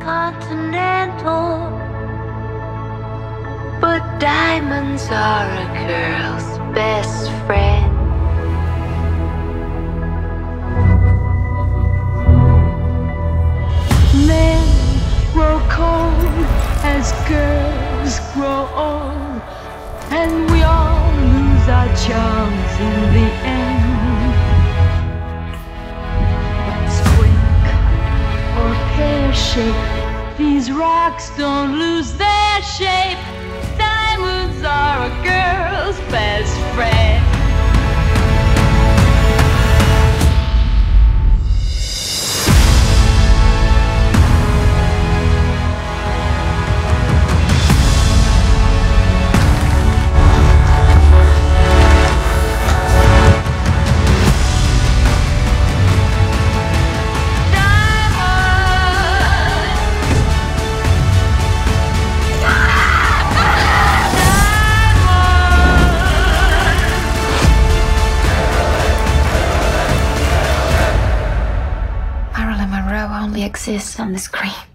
continental. But diamonds are a girl's best friend. Men grow cold as girls grow old. Shape, these rocks don't lose their Monroe only exists on the screen.